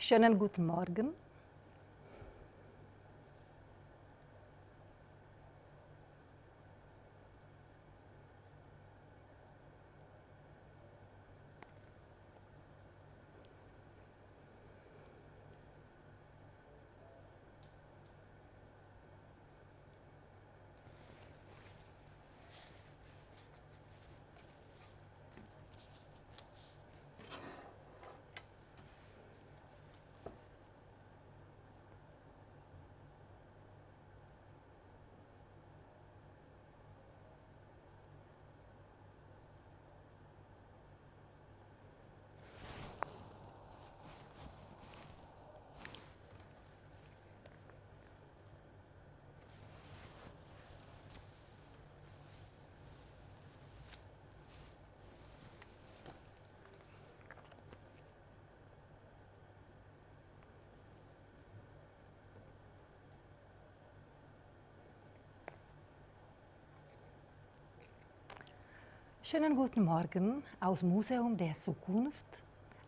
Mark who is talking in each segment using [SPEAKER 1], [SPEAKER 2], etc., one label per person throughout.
[SPEAKER 1] Schönen guten Morgen. Schönen guten Morgen aus Museum der Zukunft,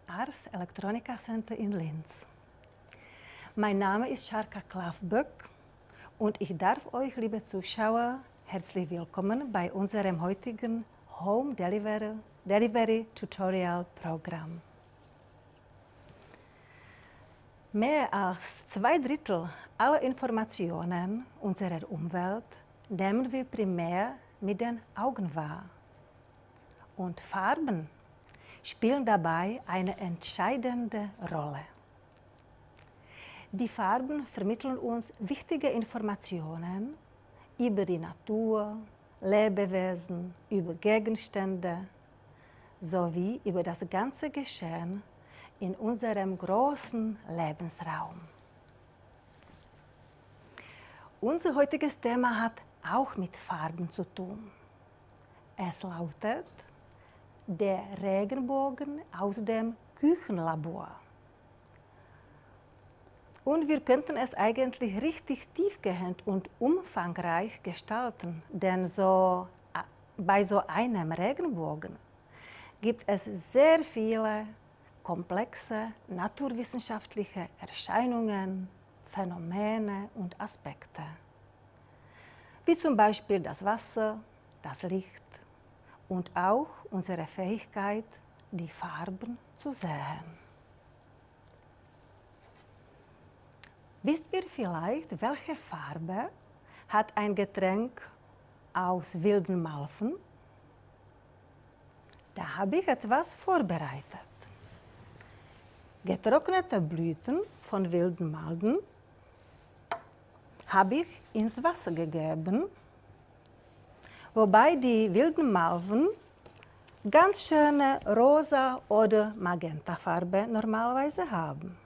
[SPEAKER 1] Ars Electronica Center in Linz. Mein Name ist Scharka Klavböck und ich darf euch, liebe Zuschauer, herzlich willkommen bei unserem heutigen Home Delivery, Delivery Tutorial Programm. Mehr als zwei Drittel aller Informationen unserer Umwelt nehmen wir primär mit den Augen wahr. Und Farben spielen dabei eine entscheidende Rolle. Die Farben vermitteln uns wichtige Informationen über die Natur, Lebewesen, über Gegenstände sowie über das ganze Geschehen in unserem großen Lebensraum. Unser heutiges Thema hat auch mit Farben zu tun. Es lautet der Regenbogen aus dem Küchenlabor. Und wir könnten es eigentlich richtig tiefgehend und umfangreich gestalten, denn so, bei so einem Regenbogen gibt es sehr viele komplexe naturwissenschaftliche Erscheinungen, Phänomene und Aspekte, wie zum Beispiel das Wasser, das Licht und auch unsere Fähigkeit, die Farben zu sehen. Wisst ihr vielleicht, welche Farbe hat ein Getränk aus wilden Malven? Da habe ich etwas vorbereitet getrocknete Blüten von wilden Malden habe ich ins Wasser gegeben, wobei die wilden Malven ganz schöne rosa oder magentafarbe normalerweise haben.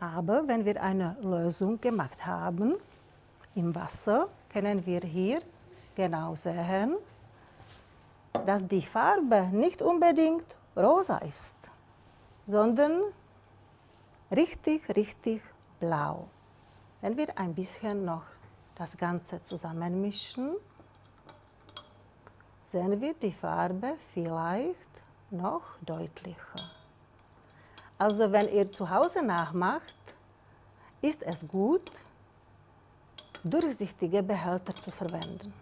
[SPEAKER 1] Aber wenn wir eine Lösung gemacht haben im Wasser, können wir hier genau sehen, dass die Farbe nicht unbedingt rosa ist sondern richtig, richtig blau. Wenn wir ein bisschen noch das Ganze zusammenmischen, sehen wir die Farbe vielleicht noch deutlicher. Also wenn ihr zu Hause nachmacht, ist es gut, durchsichtige Behälter zu verwenden.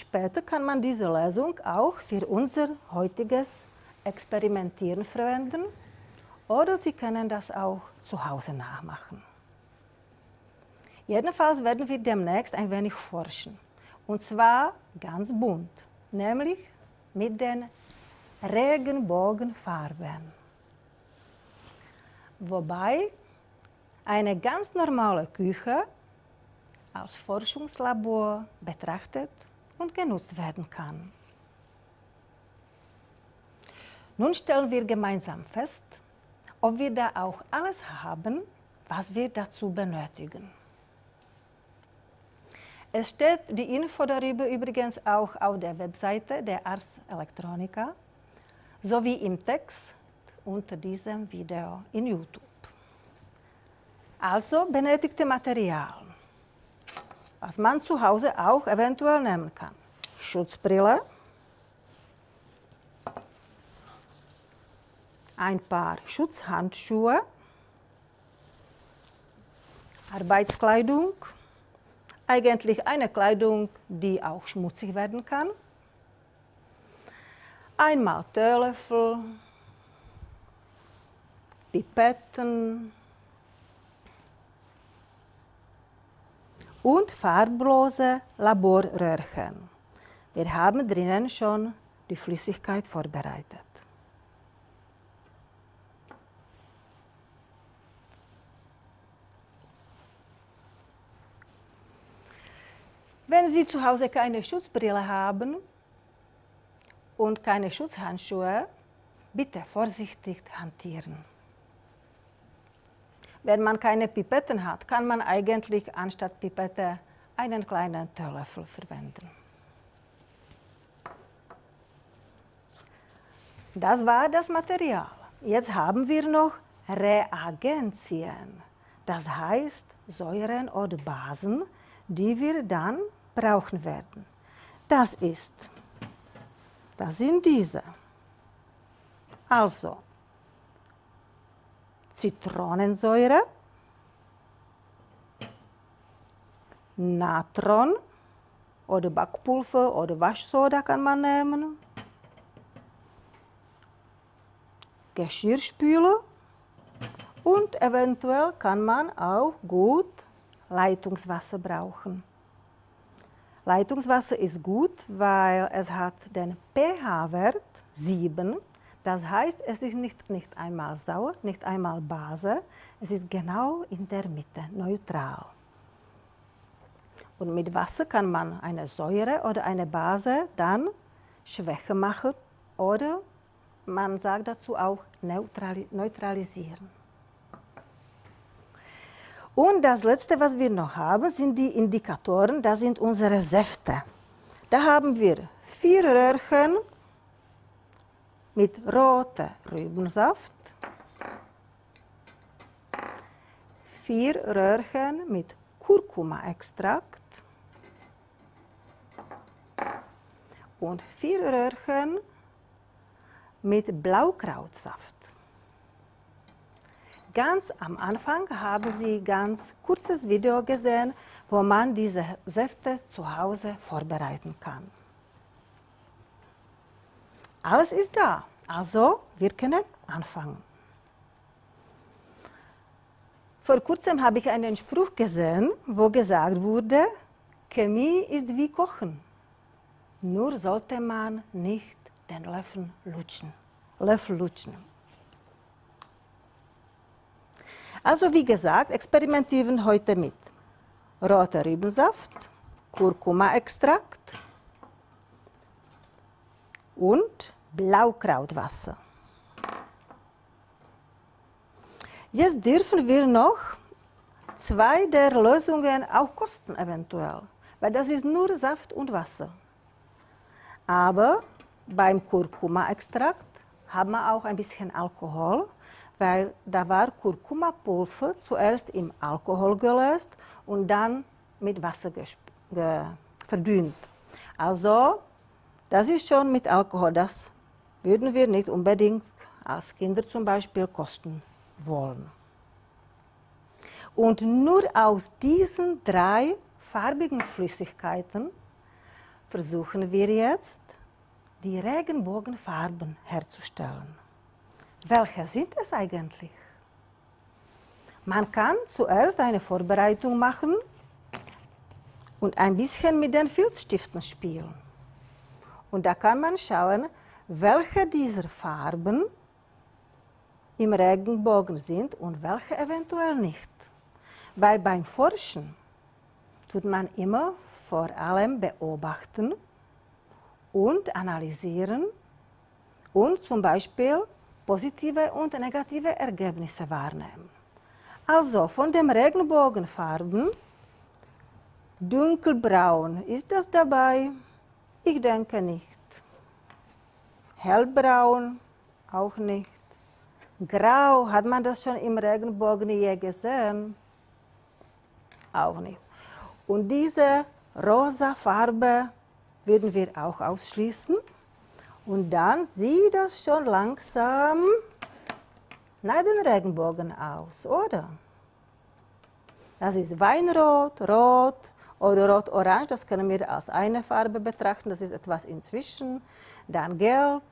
[SPEAKER 1] Später kann man diese Lösung auch für unser heutiges Experimentieren verwenden oder Sie können das auch zu Hause nachmachen. Jedenfalls werden wir demnächst ein wenig forschen. Und zwar ganz bunt, nämlich mit den Regenbogenfarben. Wobei eine ganz normale Küche als Forschungslabor betrachtet und genutzt werden kann. Nun stellen wir gemeinsam fest, ob wir da auch alles haben, was wir dazu benötigen. Es steht die Info darüber übrigens auch auf der Webseite der Ars Electronica sowie im Text unter diesem Video in YouTube. Also benötigte Material. Was man zu Hause auch eventuell nehmen kann. Schutzbrille, ein paar Schutzhandschuhe, Arbeitskleidung, eigentlich eine Kleidung, die auch schmutzig werden kann, einmal Teelöffel, Pipetten und farblose Laborröhrchen. Wir haben drinnen schon die Flüssigkeit vorbereitet. Wenn Sie zu Hause keine Schutzbrille haben und keine Schutzhandschuhe, bitte vorsichtig hantieren. Wenn man keine Pipetten hat, kann man eigentlich anstatt Pipette einen kleinen Teelöffel verwenden. Das war das Material. Jetzt haben wir noch Reagenzien, das heißt Säuren oder Basen, die wir dann brauchen werden. Das ist, das sind diese. Also, Zitronensäure, Natron oder Backpulver oder Waschsoda kann man nehmen, Geschirrspüler und eventuell kann man auch gut Leitungswasser brauchen. Leitungswasser ist gut, weil es hat den pH-Wert 7. Das heißt, es ist nicht, nicht einmal sauer, nicht einmal Base, es ist genau in der Mitte, neutral. Und mit Wasser kann man eine Säure oder eine Base dann schwächer machen oder man sagt dazu auch neutralisieren. Und das Letzte, was wir noch haben, sind die Indikatoren. Das sind unsere Säfte. Da haben wir vier Röhrchen mit rotem Rübensaft, vier Röhrchen mit Kurkuma-Extrakt und vier Röhrchen mit Blaukrautsaft. Ganz am Anfang haben Sie ganz kurzes Video gesehen, wo man diese Säfte zu Hause vorbereiten kann. Alles ist da, also wir können anfangen. Vor kurzem habe ich einen Spruch gesehen, wo gesagt wurde, Chemie ist wie Kochen. Nur sollte man nicht den Löffel lutschen. Löffel lutschen. Also wie gesagt, experimentieren heute mit roter Rübensaft, Kurkuma-Extrakt und Blaukrautwasser. Jetzt dürfen wir noch zwei der Lösungen auch kosten eventuell, weil das ist nur Saft und Wasser. Aber beim Kurkuma-Extrakt haben wir auch ein bisschen Alkohol weil da war Kurkuma-Pulver zuerst im Alkohol gelöst und dann mit Wasser verdünnt. Also, das ist schon mit Alkohol, das würden wir nicht unbedingt als Kinder zum Beispiel kosten wollen. Und nur aus diesen drei farbigen Flüssigkeiten versuchen wir jetzt, die Regenbogenfarben herzustellen. Welche sind es eigentlich? Man kann zuerst eine Vorbereitung machen und ein bisschen mit den Filzstiften spielen. Und da kann man schauen, welche dieser Farben im Regenbogen sind und welche eventuell nicht. Weil beim Forschen tut man immer vor allem beobachten und analysieren und zum Beispiel positive und negative Ergebnisse wahrnehmen. Also von den Regenbogenfarben, dunkelbraun, ist das dabei? Ich denke nicht. Hellbraun auch nicht. Grau, hat man das schon im Regenbogen je gesehen? Auch nicht. Und diese rosa Farbe würden wir auch ausschließen. Und dann sieht das schon langsam nach den Regenbogen aus, oder? Das ist Weinrot, Rot oder Rot-Orange, das können wir als eine Farbe betrachten, das ist etwas inzwischen. Dann Gelb,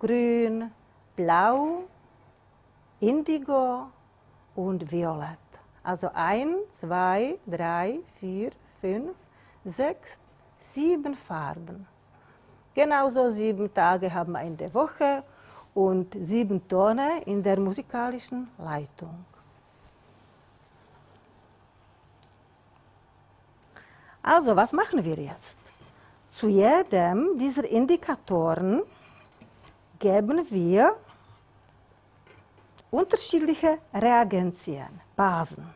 [SPEAKER 1] Grün, Blau, Indigo und Violett. Also ein, zwei, drei, vier, fünf, sechs, sieben Farben. Genauso sieben Tage haben wir in der Woche und sieben Tone in der musikalischen Leitung. Also, was machen wir jetzt? Zu jedem dieser Indikatoren geben wir unterschiedliche Reagenzien, Basen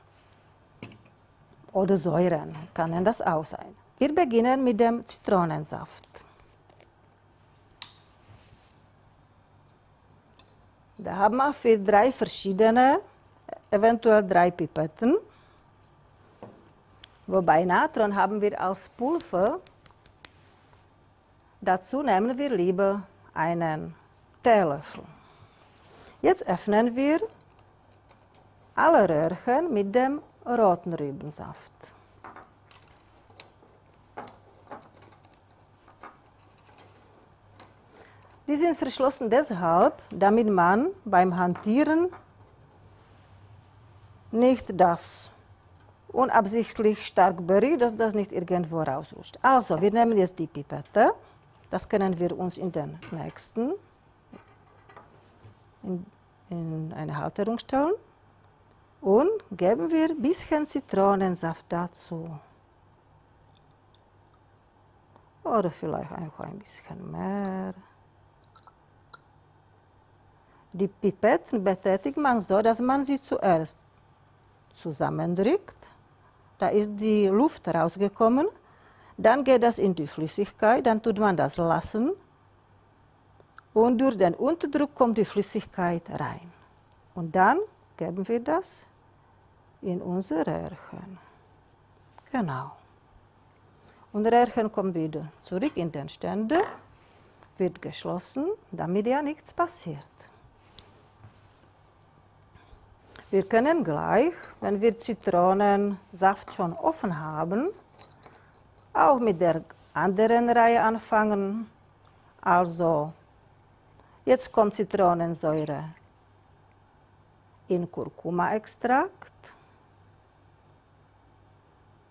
[SPEAKER 1] oder Säuren, kann das auch sein. Wir beginnen mit dem Zitronensaft. Da haben wir für drei verschiedene, eventuell drei Pipetten. Wobei Natron haben wir als Pulver. Dazu nehmen wir lieber einen Teelöffel. Jetzt öffnen wir alle Röhrchen mit dem roten Rübensaft. Die sind verschlossen deshalb, damit man beim Hantieren nicht das unabsichtlich stark berührt, dass das nicht irgendwo rausrutscht. Also, wir nehmen jetzt die Pipette. Das können wir uns in den nächsten in, in eine Halterung stellen und geben wir ein bisschen Zitronensaft dazu. Oder vielleicht auch ein bisschen mehr. Die Pipetten betätigt man so, dass man sie zuerst zusammendrückt. Da ist die Luft rausgekommen. Dann geht das in die Flüssigkeit, dann tut man das lassen. Und durch den Unterdruck kommt die Flüssigkeit rein. Und dann geben wir das in unser Röhrchen. Genau. Und Röhrchen kommt wieder zurück in den Ständer, wird geschlossen, damit ja nichts passiert. Wir können gleich, wenn wir Zitronensaft schon offen haben, auch mit der anderen Reihe anfangen. Also, jetzt kommt Zitronensäure in Kurkuma-Extrakt,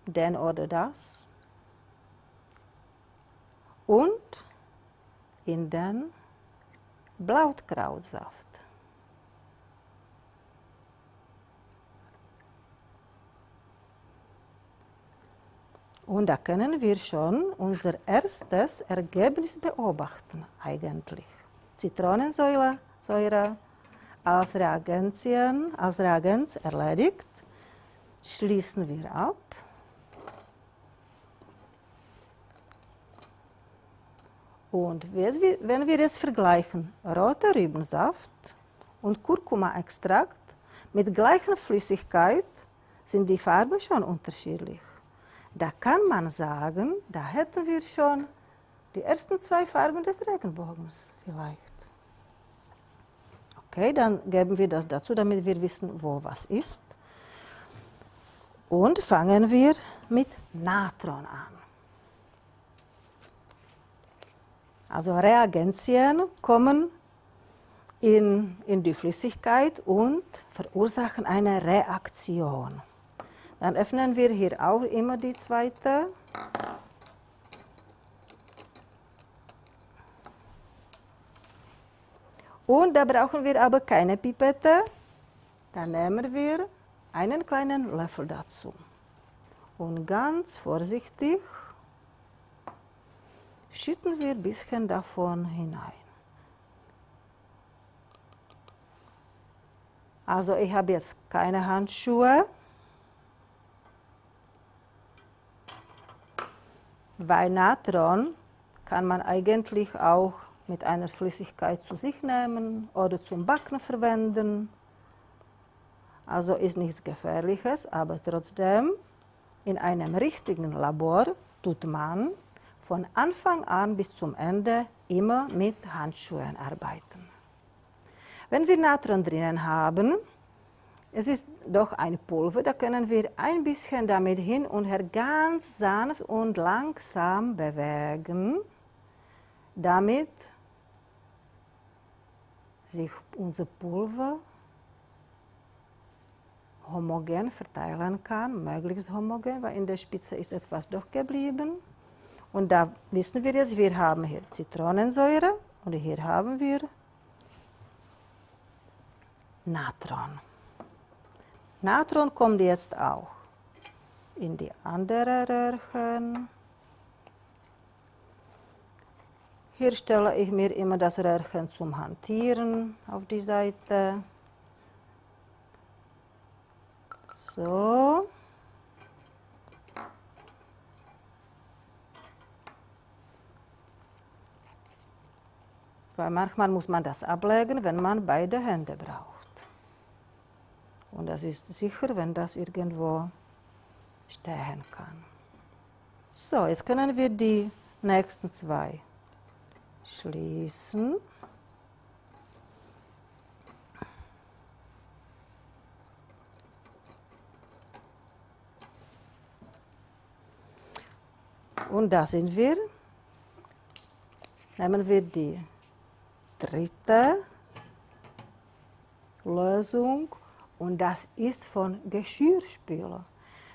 [SPEAKER 1] den oder das, und in den Blautkrautsaft. Und da können wir schon unser erstes Ergebnis beobachten eigentlich. Zitronensäure Säure als Reagenzien, als Reagenz erledigt, schließen wir ab. Und wenn wir es vergleichen, roter Rübensaft und Kurkuma-Extrakt mit gleicher Flüssigkeit, sind die Farben schon unterschiedlich. Da kann man sagen, da hätten wir schon die ersten zwei Farben des Regenbogens vielleicht. Okay, dann geben wir das dazu, damit wir wissen, wo was ist. Und fangen wir mit Natron an. Also Reagenzien kommen in, in die Flüssigkeit und verursachen eine Reaktion. Dann öffnen wir hier auch immer die zweite. Und da brauchen wir aber keine Pipette. Dann nehmen wir einen kleinen Löffel dazu. Und ganz vorsichtig schütten wir ein bisschen davon hinein. Also ich habe jetzt keine Handschuhe. Weil Natron kann man eigentlich auch mit einer Flüssigkeit zu sich nehmen oder zum Backen verwenden. Also ist nichts Gefährliches, aber trotzdem In einem richtigen Labor tut man von Anfang an bis zum Ende immer mit Handschuhen arbeiten. Wenn wir Natron drinnen haben, es ist doch ein Pulver, da können wir ein bisschen damit hin und her ganz sanft und langsam bewegen, damit sich unser Pulver homogen verteilen kann, möglichst homogen, weil in der Spitze ist etwas doch geblieben. Und da wissen wir jetzt, wir haben hier Zitronensäure und hier haben wir Natron. Natron kommt jetzt auch in die andere Röhrchen. Hier stelle ich mir immer das Röhrchen zum Hantieren auf die Seite. So. Weil manchmal muss man das ablegen, wenn man beide Hände braucht. Und das ist sicher, wenn das irgendwo stehen kann. So, jetzt können wir die nächsten zwei schließen. Und da sind wir. Nehmen wir die dritte Lösung und das ist von Geschirrspüler.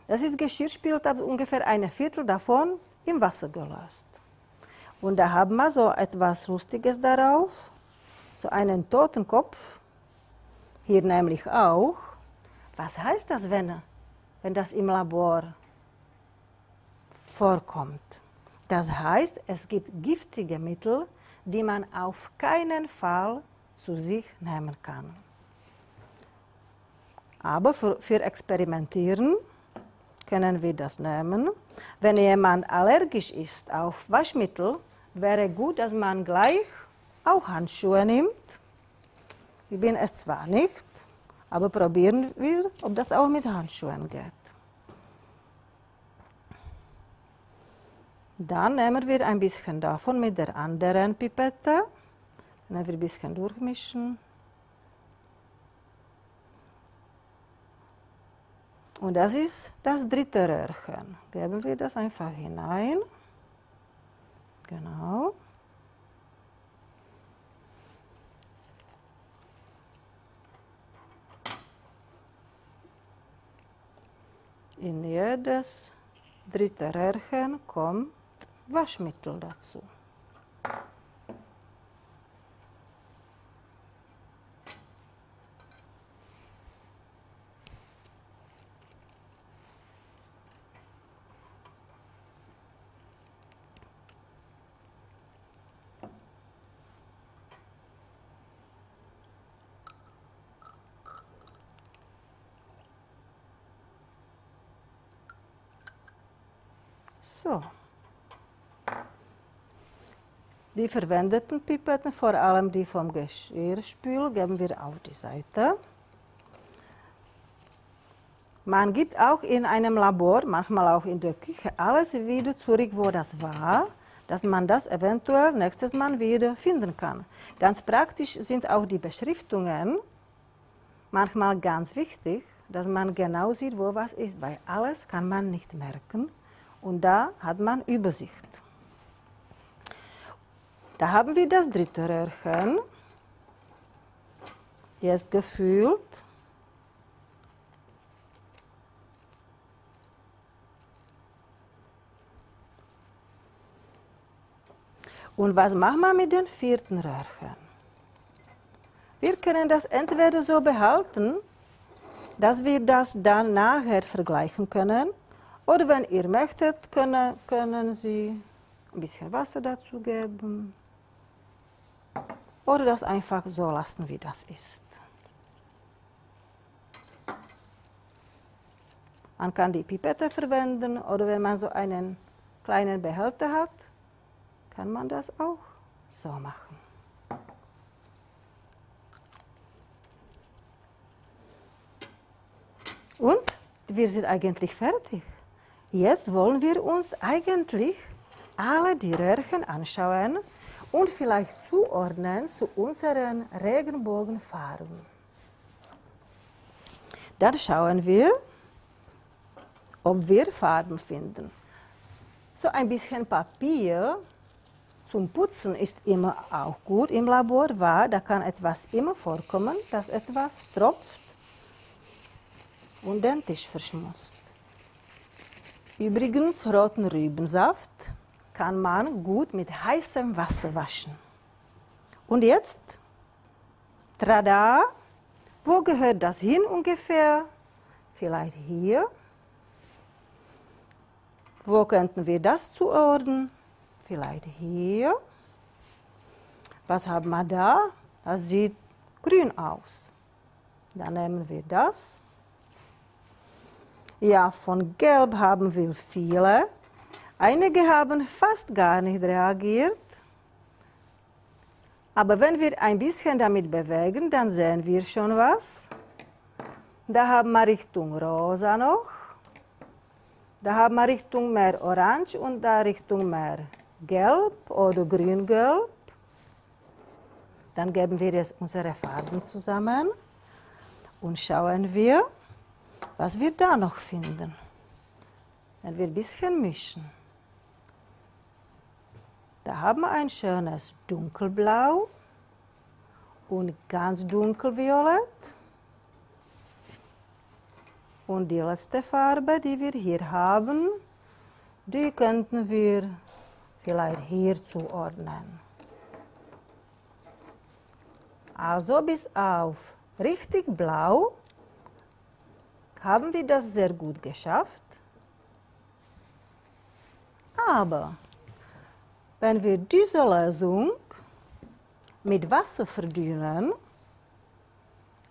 [SPEAKER 1] Das ist Geschirrspüler, ungefähr ein Viertel davon im Wasser gelöst. Und da haben wir so etwas Lustiges darauf, so einen Totenkopf, hier nämlich auch. Was heißt das, wenn, wenn das im Labor vorkommt? Das heißt, es gibt giftige Mittel, die man auf keinen Fall zu sich nehmen kann. Aber für, für Experimentieren können wir das nehmen. Wenn jemand allergisch ist auf Waschmittel, wäre gut, dass man gleich auch Handschuhe nimmt. Ich bin es zwar nicht, aber probieren wir, ob das auch mit Handschuhen geht. Dann nehmen wir ein bisschen davon mit der anderen Pipette. Dann wir ein bisschen durchmischen. Und das ist das dritte Röhrchen. Geben wir das einfach hinein. Genau. In jedes dritte Röhrchen kommt Waschmittel dazu. So. Die verwendeten Pipetten, vor allem die vom Geschirrspül, geben wir auf die Seite. Man gibt auch in einem Labor, manchmal auch in der Küche, alles wieder zurück, wo das war, dass man das eventuell nächstes Mal wieder finden kann. Ganz praktisch sind auch die Beschriftungen manchmal ganz wichtig, dass man genau sieht, wo was ist, weil alles kann man nicht merken und da hat man Übersicht. Da haben wir das dritte Röhrchen. Jetzt gefüllt. Und was machen wir mit dem vierten Röhrchen? Wir können das entweder so behalten, dass wir das dann nachher vergleichen können, oder wenn ihr möchtet, können, können Sie ein bisschen Wasser dazu geben. Oder das einfach so lassen, wie das ist. Man kann die Pipette verwenden oder wenn man so einen kleinen Behälter hat, kann man das auch so machen. Und wir sind eigentlich fertig. Jetzt wollen wir uns eigentlich alle die Röhrchen anschauen und vielleicht zuordnen zu unseren Regenbogenfarben. Dann schauen wir, ob wir Farben finden. So ein bisschen Papier zum Putzen ist immer auch gut im Labor, weil da kann etwas immer vorkommen, dass etwas tropft und den Tisch verschmutzt. Übrigens, roten Rübensaft kann man gut mit heißem Wasser waschen. Und jetzt, trada, wo gehört das hin ungefähr? Vielleicht hier. Wo könnten wir das zuordnen? Vielleicht hier. Was haben wir da? Das sieht grün aus. Dann nehmen wir das. Ja, von Gelb haben wir viele. Einige haben fast gar nicht reagiert. Aber wenn wir ein bisschen damit bewegen, dann sehen wir schon was. Da haben wir Richtung Rosa noch. Da haben wir Richtung mehr Orange und da Richtung mehr Gelb oder Grün-Gelb. Dann geben wir jetzt unsere Farben zusammen und schauen wir, was wir da noch finden. Wenn wir ein bisschen mischen. Da haben wir ein schönes Dunkelblau und ganz dunkelviolett. Und die letzte Farbe, die wir hier haben, die könnten wir vielleicht hier zuordnen. Also bis auf richtig blau haben wir das sehr gut geschafft. Aber wenn wir diese Lösung mit Wasser verdünnen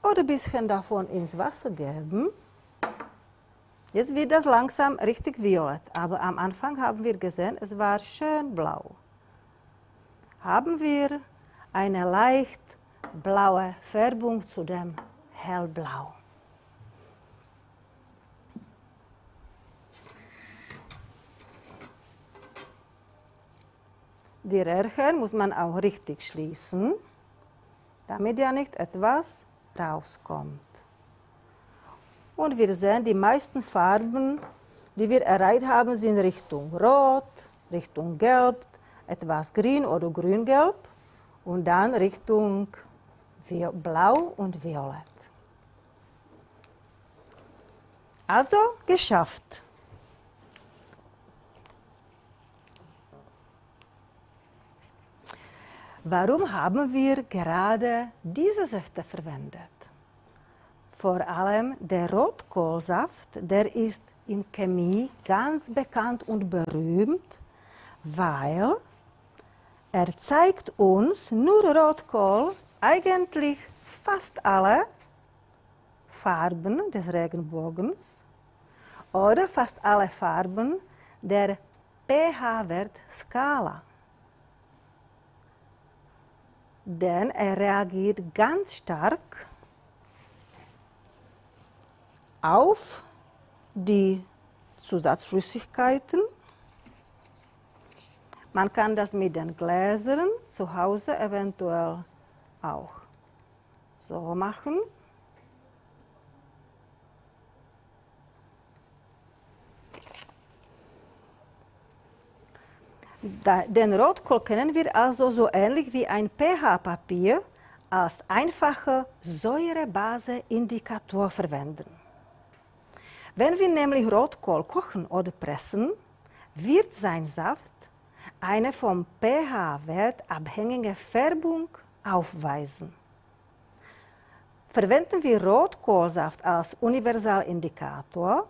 [SPEAKER 1] oder ein bisschen davon ins Wasser geben, Jetzt wird das langsam richtig violett, aber am Anfang haben wir gesehen, es war schön blau. Haben wir eine leicht blaue Färbung zu dem hellblau. Die Röhrchen muss man auch richtig schließen, damit ja nicht etwas rauskommt. Und wir sehen, die meisten Farben, die wir erreicht haben, sind Richtung Rot, Richtung Gelb, etwas Grün oder Grüngelb und dann Richtung Blau und Violett. Also geschafft. Warum haben wir gerade diese Säfte verwendet? Vor allem der Rotkohlsaft, der ist in Chemie ganz bekannt und berühmt, weil er zeigt uns nur Rotkohl eigentlich fast alle Farben des Regenbogens oder fast alle Farben der pH-Wertskala. Denn er reagiert ganz stark auf die Zusatzflüssigkeiten. Man kann das mit den Gläsern zu Hause eventuell auch so machen. Den Rotkohl kennen wir also so ähnlich wie ein pH-Papier als einfache Säurebase-Indikator verwenden. Wenn wir nämlich Rotkohl kochen oder pressen, wird sein Saft eine vom pH-Wert abhängige Färbung aufweisen. Verwenden wir Rotkohlsaft als Universalindikator,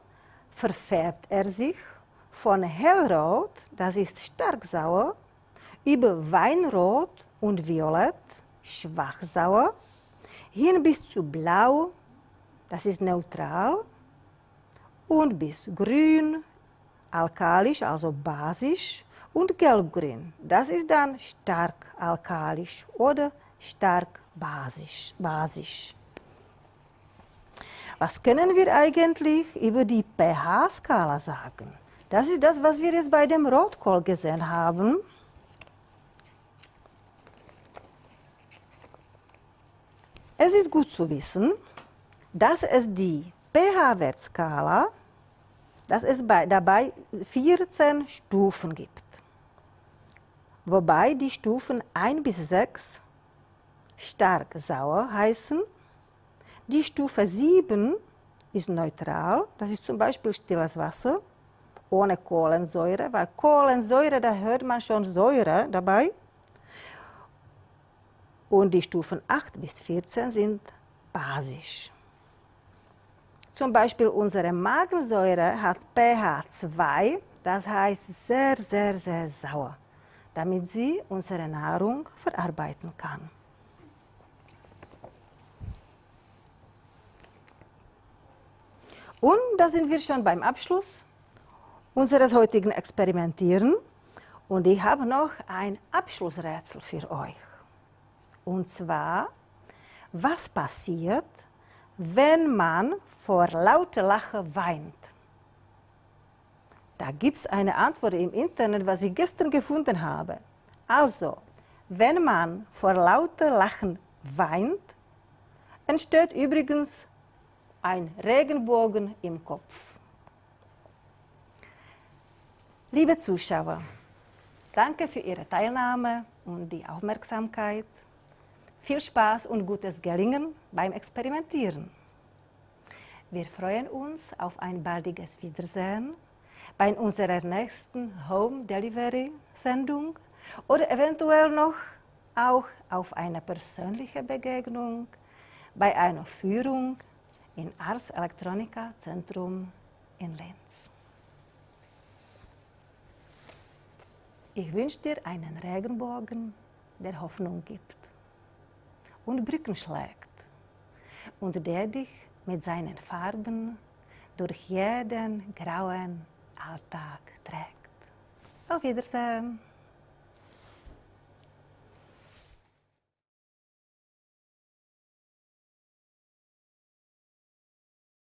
[SPEAKER 1] verfärbt er sich von hellrot, das ist stark sauer, über Weinrot und Violett, schwach sauer, hin bis zu blau, das ist neutral, und bis grün, alkalisch, also basisch, und gelbgrün. Das ist dann stark alkalisch oder stark basisch. basisch. Was können wir eigentlich über die pH-Skala sagen? Das ist das, was wir jetzt bei dem Rotkohl gesehen haben. Es ist gut zu wissen, dass es die pH-Wertskala, dass es bei, dabei 14 Stufen gibt. Wobei die Stufen 1 bis 6 stark sauer heißen. Die Stufe 7 ist neutral, das ist zum Beispiel stilles Wasser ohne Kohlensäure, weil Kohlensäure, da hört man schon Säure dabei. Und die Stufen 8 bis 14 sind basisch. Zum Beispiel unsere Magensäure hat pH 2, das heißt sehr, sehr, sehr sauer, damit sie unsere Nahrung verarbeiten kann. Und da sind wir schon beim Abschluss unseres heutigen Experimentieren. Und ich habe noch ein Abschlussrätsel für euch. Und zwar, was passiert, wenn man vor lauter Lachen weint? Da gibt es eine Antwort im Internet, was ich gestern gefunden habe. Also, wenn man vor lauter Lachen weint, entsteht übrigens ein Regenbogen im Kopf. Liebe Zuschauer, danke für Ihre Teilnahme und die Aufmerksamkeit. Viel Spaß und gutes Gelingen beim Experimentieren. Wir freuen uns auf ein baldiges Wiedersehen bei unserer nächsten Home Delivery Sendung oder eventuell noch auch auf eine persönliche Begegnung bei einer Führung im Ars Electronica Zentrum in Linz. Ich wünsche dir einen Regenbogen, der Hoffnung gibt und Brücken schlägt und der dich mit seinen Farben durch jeden grauen Alltag trägt. Auf Wiedersehen!